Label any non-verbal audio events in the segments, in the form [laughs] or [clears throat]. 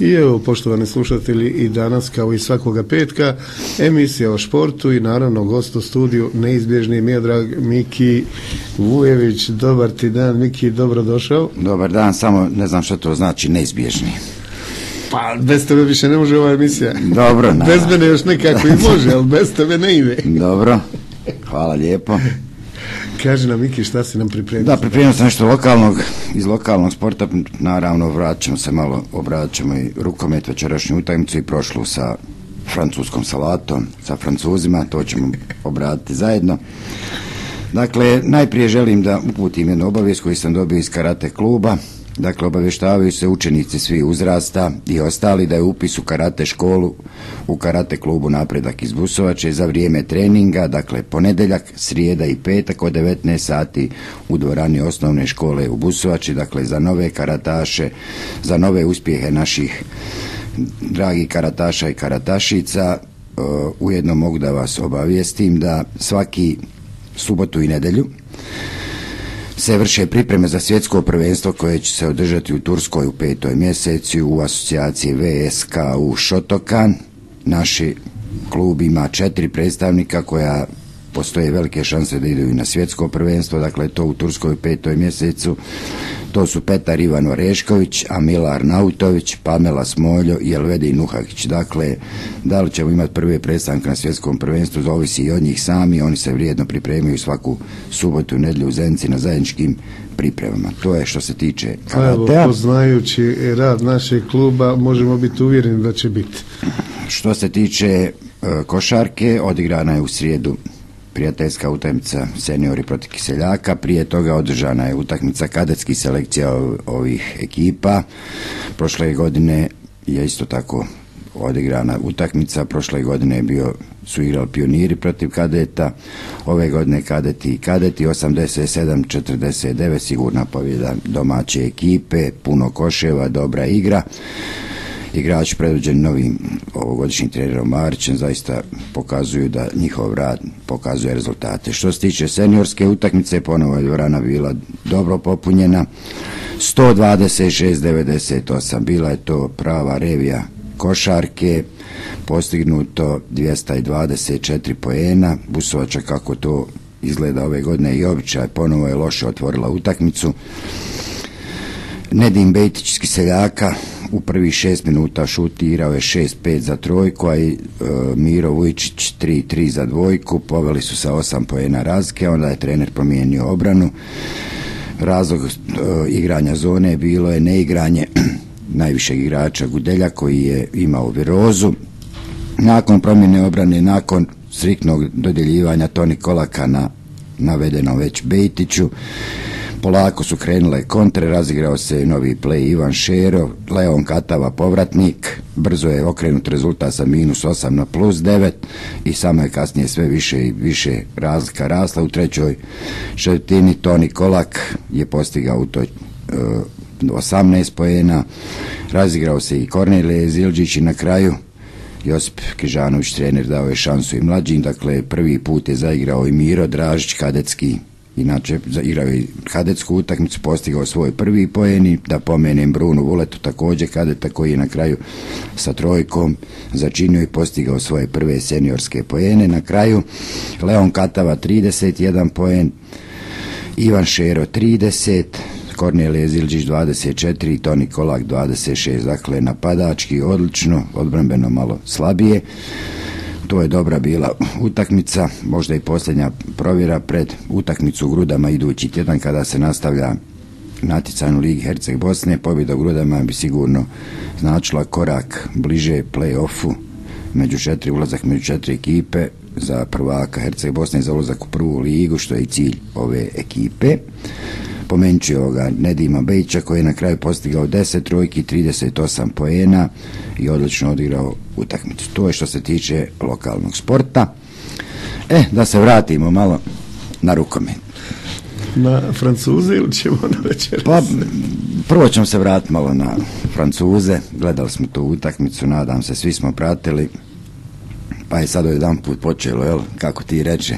I evo, poštovani slušatelji, i danas, kao i svakoga petka, emisija o športu i naravno gost u studiju, neizbježni Miodrag Miki Vujević. Dobar ti dan, Miki, dobro došao. Dobar dan, samo ne znam što to znači neizbježni. Pa, bez tebe više ne može ova emisija. Dobro, Bez mene još nekako i može, ali bez tebe ne ide. Dobro, hvala lijepo. Kaži nam, Miki, šta si nam pripremio? Da, pripremio sam nešto lokalnog, iz lokalnog sporta, naravno vratit ćemo se malo, obradit ćemo i rukomet, večerašnju utakmicu i prošlu sa francuskom salatom, sa francuzima, to ćemo obraditi zajedno. Dakle, najprije želim da uputim jednu obavijest koju sam dobio iz karate kluba, Dakle, obavještavaju se učenici svi uzrasta i ostali da je upis u karate školu u karate klubu Napredak iz Busovače za vrijeme treninga, dakle ponedeljak, srijeda i petak od 19 sati u dvorani osnovne škole u Busovači, dakle za nove karataše, za nove uspjehe naših dragih karataša i karatašica. Uh, ujedno mogu da vas obavijestim da svaki subotu i nedelju se vrše pripreme za svjetsko prvenstvo koje će se održati u Turskoj u petoj mjeseci u asocijaciji VSK u Šotokan. Naši klub ima četiri predstavnika koja postoje velike šanse da idu i na svjetsko prvenstvo, dakle to u Turskoj u petoj mjesecu. To su Petar Ivan Orešković, Amilar Nautović, Pamela Smoljo i Elvedi Nuhakić. Dakle, da li ćemo imati prve predstavnike na svjetskom prvenstvu, zavisi i od njih sami, oni se vrijedno pripremaju svaku subotu i nedlju u Zenci na zajedničkim pripremama. To je što se tiče karatea. Evo, poznajući rad našeg kluba, možemo biti uvjereni da će biti. Što se tiče e, košarke, odigrana je u srijedu prijateljska utakmica seniori protiv Kiseljaka. Prije toga održana je utakmica kadetskih selekcija ovih ekipa. Prošle godine je isto tako odigrana utakmica. Prošle godine je bio su igrali pioniri protiv kadeta, ove godine kadeti i kadeti, 87-49 sigurna pobjeda domaće ekipe, puno koševa, dobra igra igrači predvođeni novim ovogodišnjim trenerom Marićem zaista pokazuju da njihov rad pokazuje rezultate. Što se tiče seniorske utakmice, ponovo je dvorana bila dobro popunjena, 126-98, bila je to prava revija košarke, postignuto 224 poena, Busovača kako to izgleda ove godine i običaj, ponovo je loše otvorila utakmicu. Nedim Bejtić iz Kiseljaka u prvih šest minuta šutirao je 6-5 za trojku, a i e, Miro Vujčić 3-3 za dvojku, poveli su sa 8 pojena razlike, onda je trener promijenio obranu. Razlog e, igranja zone bilo je neigranje [clears throat] najvišeg igrača Gudelja koji je imao virozu. Nakon promjene obrane, nakon striknog dodjeljivanja Toni Kolaka na navedenom već Bejtiću, Polako su krenule kontre, razigrao se novi play Ivan Šero, Leon Katava povratnik, brzo je okrenut rezultat sa minus 8 na plus 9 i samo je kasnije sve više i više razlika rasla. U trećoj šetini Toni Kolak je postigao u toj uh, 18 poena, razigrao se i Kornelije Zilđić i na kraju Josip Križanović, trener, dao je šansu i mlađim, dakle prvi put je zaigrao i Miro Dražić, kadetski inače igrao je kadetsku utakmicu, postigao svoj prvi poeni, da pomenem Brunu Vuletu također kadeta koji je na kraju sa trojkom začinio i postigao svoje prve seniorske poene. Na kraju Leon Katava 31 poen, Ivan Šero 30, Kornelije Zilđić 24 i Toni Kolak 26, dakle napadački odlično, odbrambeno malo slabije. To je dobra bila utakmica, možda i posljednja provjera pred utakmicu u Grudama idući tjedan kada se nastavlja natjecanje u Ligi Herceg Bosne. Pobjeda u Grudama bi sigurno značila korak bliže play-offu među četiri, ulazak među četiri ekipe za prvaka Herceg Bosne za ulazak u prvu ligu, što je i cilj ove ekipe. Pomenut ću ovoga Nedima Bejića koji je na kraju postigao 10 trojki, 38 poena i odlično odigrao utakmicu. To je što se tiče lokalnog sporta. E, da se vratimo malo na rukomet. Na Francuze ili ćemo na večer? Pa, prvo ćemo se vratiti malo na Francuze. Gledali smo tu utakmicu, nadam se, svi smo pratili. Pa je sad jedan put počelo, jel, kako ti reče,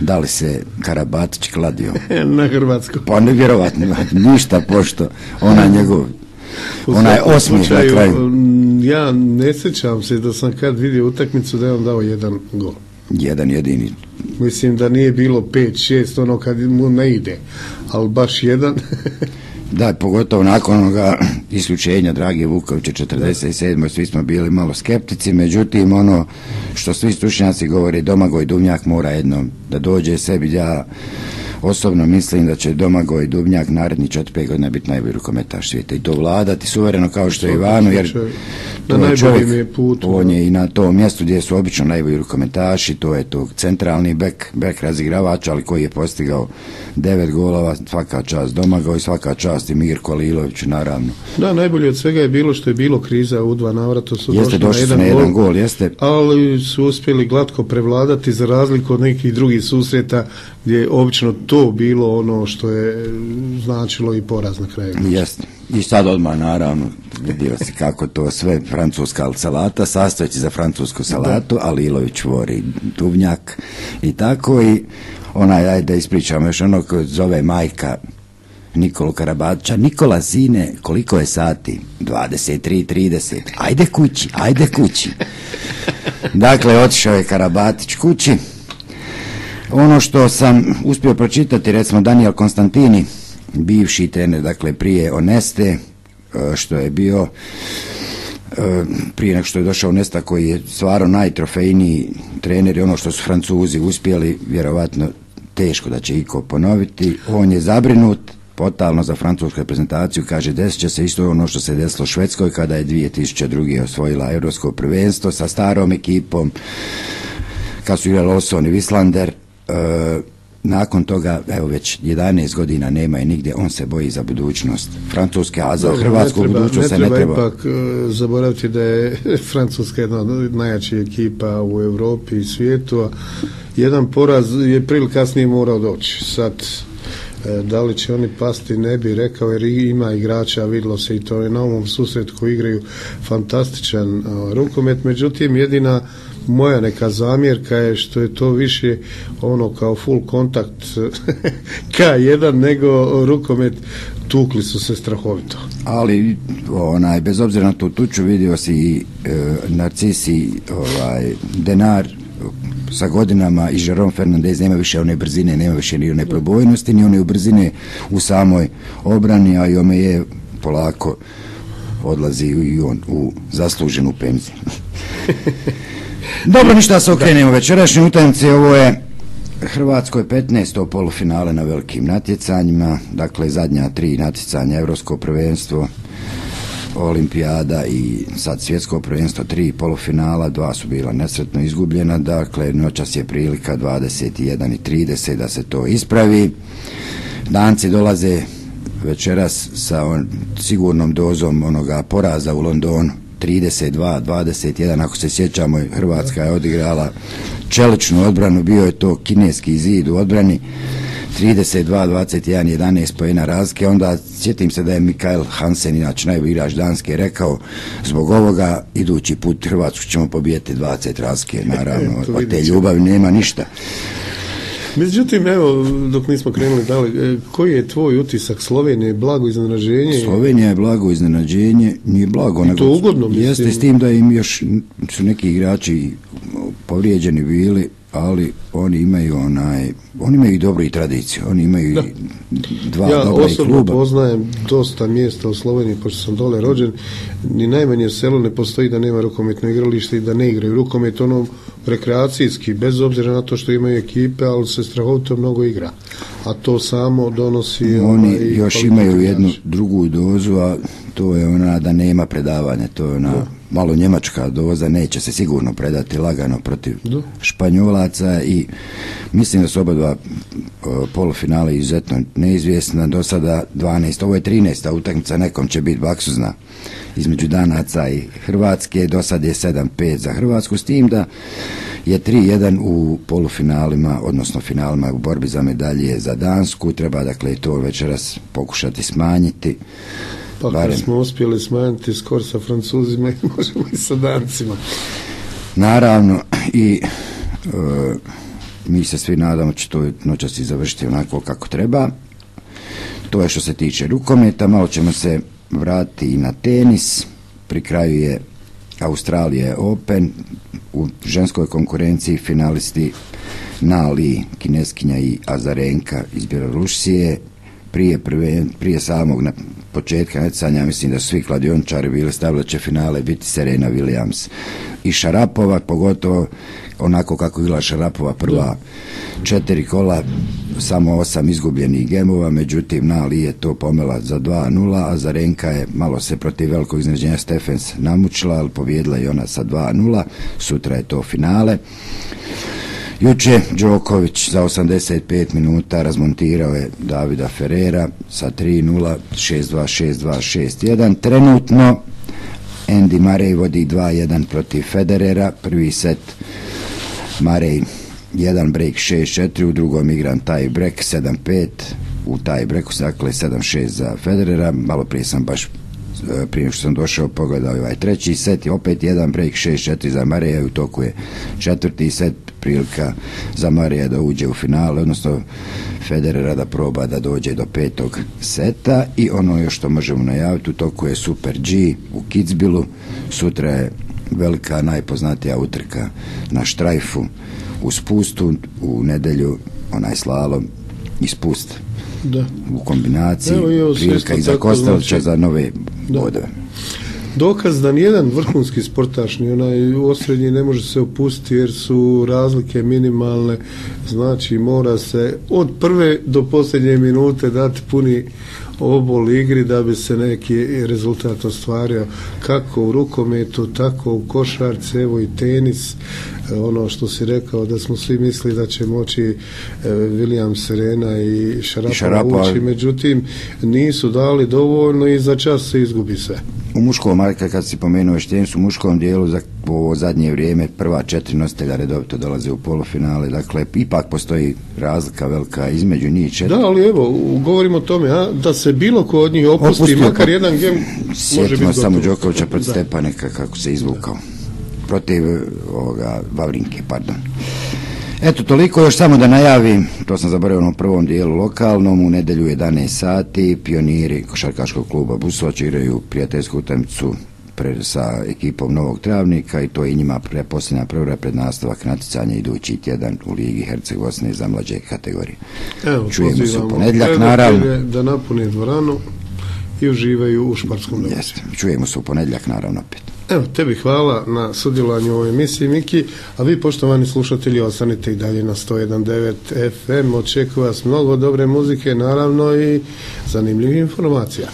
da li se Karabatić kladio? [laughs] na Hrvatsko. Pa ne vjerovatno, ništa pošto ona njegov onaj osmi na kraju. Ja ne sjećam se da sam kad vidio utakmicu da je on dao jedan gol. Jedan jedini. Mislim da nije bilo pet, šest, ono kad mu ne ide, ali baš jedan. [laughs] Da, pogotovo nakon onoga [clears throat] isključenja Dragi Vukovića 47. svi smo bili malo skeptici, međutim ono što svi stručnjaci govori Domagoj Dumnjak mora jednom da dođe sebi, ja Osobno mislim da će Domagoj Dubnjak naredni 4-5 godina biti najbolji rukometaš svijeta i to vladati suvereno kao što je Ivano jer na je čovjek, put, on je i na tom mjestu gdje su obično najbolji rukometaši, to je to centralni bek, bek razigravač, ali koji je postigao devet golova, svaka čast Domagoj, svaka čast i Mirko Lilović, naravno. Da, najbolje od svega je bilo što je bilo kriza u dva navrata su jeste, došli, na jedan, gol, jeste. ali su uspjeli glatko prevladati za razliku od nekih drugih susreta gdje je obično to bilo ono što je značilo i poraz na kraju. Jeste. I sad odmah naravno vidio se kako to sve francuska salata, sastojeći za francusku salatu, a Lilović vori tuvnjak i tako i onaj, ajde da ispričam još ono koji zove majka Nikolu Karabača, Nikola sine, koliko je sati? 23.30. Ajde kući, ajde kući. [laughs] Dakle, otišao je Karabatić kući, ono što sam uspio pročitati, recimo Daniel Konstantini, bivši trener, dakle prije Oneste, e, što je bio e, prije nego što je došao Onesta koji je stvarno najtrofejniji trener i ono što su Francuzi uspjeli, vjerovatno teško da će iko ponoviti. On je zabrinut potalno za francusku reprezentaciju, kaže desit će se isto ono što se desilo Švedskoj kada je 2002. osvojila europsko prvenstvo sa starom ekipom kad su igrali Olson i Wislander E, nakon toga, evo već 11 godina nema je nigdje, on se boji za budućnost Francuske, a za Hrvatsku budućnost se ne treba. ipak e, zaboraviti da je [laughs] Francuska jedna od najjačih ekipa u Europi i svijetu, a jedan poraz je pril kasnije morao doći. Sad, e, da li će oni pasti, ne bi rekao, jer ima igrača, vidjelo se i to je na ovom susretu koji igraju fantastičan rukomet, međutim jedina moja neka zamjerka je što je to više ono kao full kontakt [laughs] K1 nego rukomet tukli su se strahovito. Ali onaj bez obzira na tu tuču vidio si e, Narcisi ovaj Denar sa godinama i Jerome Fernandez nema više one brzine, nema više ni one probojnosti, ni one brzine u samoj obrani, a i ome je polako odlazi i on u zasluženu penziju. [laughs] Dobro, ništa se okrenemo večerašnje utakmice, ovo je Hrvatskoj 15. polufinale na velikim natjecanjima, dakle zadnja tri natjecanja, Europsko prvenstvo, Olimpijada i sad svjetsko prvenstvo, tri polufinala, dva su bila nesretno izgubljena, dakle noćas je prilika 21 i 30 da se to ispravi. Danci dolaze večeras sa sigurnom dozom onoga poraza u Londonu. 32, 21, ako se sjećamo, Hrvatska je odigrala čeličnu odbranu, bio je to kineski zid u odbrani, 32, 21, 11 pojena razlike, onda sjetim se da je Mikael Hansen, inače najbolji igrač Danske, rekao zbog ovoga idući put Hrvatsku ćemo pobijeti 20 razlike, naravno, od te ljubavi nema ništa. Međutim, evo, dok nismo krenuli dalje, koji je tvoj utisak Slovenije? Blago iznenađenje? Slovenija je blago iznenađenje, nije blago. I to ugodno, mislim. Jeste s tim da im još su neki igrači povrijeđeni bili, ali oni imaju onaj, oni imaju dobro i tradiciju, oni imaju da. dva ja dobra i kluba. Poznajem dosta mjesta u Sloveniji, pošto sam dole rođen, ni najmanje selo ne postoji da nema rukometno igralište i da ne igraju rukomet ono rekreacijski, bez obzira na to što imaju ekipe, ali se strahovito mnogo igra. A to samo donosi... Oni ovaj, još imaju jednu drugu dozu, a to je ona da nema predavanja, to je ona malo njemačka doza, neće se sigurno predati lagano protiv Španjolaca i mislim da su oba dva polufinale izuzetno neizvjesna, do sada 12, ovo je 13. utakmica, nekom će biti baksuzna između Danaca i Hrvatske, do sada je 7-5 za Hrvatsku, s tim da je 3-1 u polufinalima, odnosno finalima u borbi za medalje za Dansku, treba dakle to večeras pokušati smanjiti pa Barem. smo uspjeli smanjiti skor sa Francuzima i [laughs] možemo i sa Dancima. Naravno i e, mi se svi nadamo će to noćas i završiti onako kako treba. To je što se tiče rukometa, malo ćemo se vrati i na tenis. Pri kraju je Australije Open. U ženskoj konkurenciji finalisti Nali, Kineskinja i Azarenka iz Bjelorusije. Prije, prve, prije samog na početka necanja mislim da su svi kladiončari bili stavili će finale biti Serena Williams i Šarapova, pogotovo onako kako bila Šarapova prva četiri kola samo osam izgubljenih gemova, međutim Nali je to pomela za 2-0, a Zarenka je malo se protiv velikog iznenađenja Stefens namučila, ali pobjedila i ona sa 2-0, sutra je to finale. Juče Đoković za 85 minuta razmontirao je Davida Ferrera sa 3-0, 6-2, 6-2, 6-1. Trenutno Andy Murray vodi 2-1 protiv Federera, prvi set Murray jedan break 6-4, u drugom igran taj break 7-5, u taj breaku dakle 7-6 za Federera, malo prije sam baš prije što sam došao pogledao ovaj treći set i opet jedan break 6-4 za Marija i u toku je četvrti set prilika za Marija da uđe u finale, odnosno Federera da proba da dođe do petog seta i ono još što možemo najaviti u toku je Super G u Kitzbilu, sutra je velika najpoznatija utrka na štrajfu u spustu u nedelju onaj slalom i spust Da. u kombinaciji Evo prilika i za Kostelića znači- za nove Da. bodove. Dokaz da nijedan vrhunski sportaš ni onaj osrednji ne može se opustiti jer su razlike minimalne, znači mora se od prve do posljednje minute dati puni obol igri da bi se neki rezultat ostvario kako u rukometu, tako u košarci, evo i tenis ono što si rekao da smo svi mislili da će moći e, William Serena i Šarapova. ući, međutim nisu dali dovoljno i za čas se izgubi sve. U muškom, Marka, kad si pomenuo još tenis, u muškom dijelu za ovo zadnje vrijeme prva četiri nositelja redovito dolaze u polufinale, dakle ipak postoji razlika velika između njih četiri. Da, ali evo, govorimo o tome, a, da se bilo ko od njih opusti, Opustio, makar jedan gem, može biti samo. Đokovića Da. Stepaneka kako se izvukao. Protiv e, ovoga Vavrinke, pardon. Eto, toliko još samo da najavim, to sam zaboravio u prvom dijelu lokalnom, u nedjelju 11 sati, pioniri košarkaškog kluba Busovac igraju prijateljsku utakmicu sa ekipom Novog Travnika i to je i njima pre, posljednja prva pred nastavak natjecanja idući tjedan u Ligi Herceg Bosne za mlađe kategorije. Evo, Čujemo se u ponedjeljak, naravno. Da napune dvoranu i uživaju u šparskom. Jeste, čujemo se u ponedjeljak naravno opet. Evo, tebi hvala na sudjelovanju u ovoj emisiji, Miki, a vi, poštovani slušatelji, ostanite i dalje na 101.9 FM. Očekuje vas mnogo dobre muzike, naravno i zanimljivih informacija.